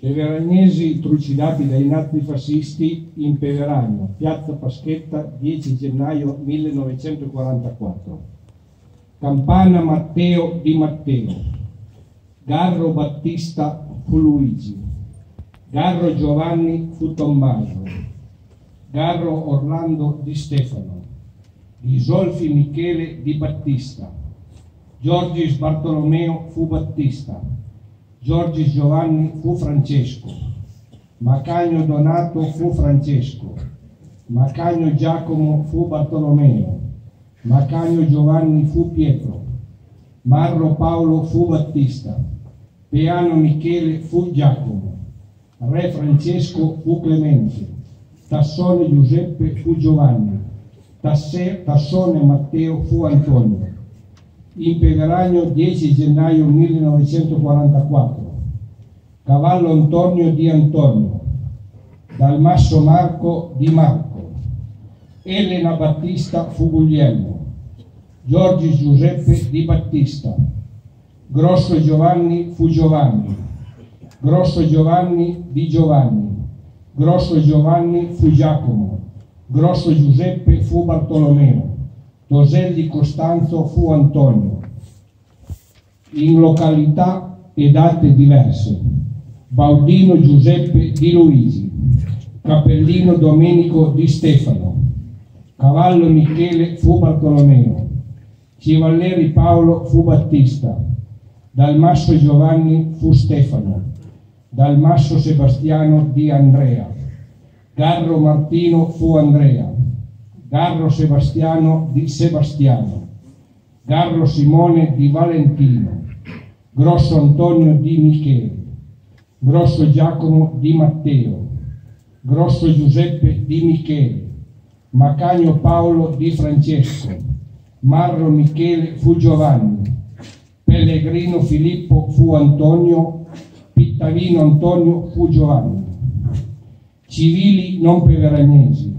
Veragnesi trucidati dai nazifascisti in Peveragno, piazza Paschetta, 10 gennaio 1944. Campana Matteo di Matteo, Garro Battista fu Luigi, Garro Giovanni fu Tommaso, Garro Orlando di Stefano, Ghisolfi Michele di Battista, Giorgis Bartolomeo fu Battista, Giorgis Giovanni fu Francesco, Macagno Donato fu Francesco, Macagno Giacomo fu Bartolomeo, Macagno Giovanni fu Pietro, Marro Paolo fu Battista, Peano Michele fu Giacomo, Re Francesco fu Clemente, Tassone Giuseppe fu Giovanni, Tassone Matteo fu Antonio. In Peveragno 10 gennaio 1944. Cavallo Antonio di Antonio. Dalmasso Marco di Marco. Elena Battista fu Guglielmo. Giorgi Giuseppe di Battista. Grosso Giovanni fu Giovanni. Grosso Giovanni di Giovanni. Grosso Giovanni fu Giacomo. Grosso Giuseppe fu Bartolomeo. Toselli Costanzo fu Antonio. In località e date diverse. Baudino Giuseppe di Luigi. Cappellino Domenico di Stefano. Cavallo Michele fu Bartolomeo. Civalleri Paolo fu Battista. Dalmasso Giovanni fu Stefano. Dalmasso Sebastiano di Andrea. Garro Martino fu Andrea. Garro Sebastiano di Sebastiano, Garro Simone di Valentino, Grosso Antonio di Michele, Grosso Giacomo di Matteo, Grosso Giuseppe di Michele, Macagno Paolo di Francesco, Marro Michele fu Giovanni, Pellegrino Filippo fu Antonio, Pittavino Antonio fu Giovanni. Civili non peveragnesi,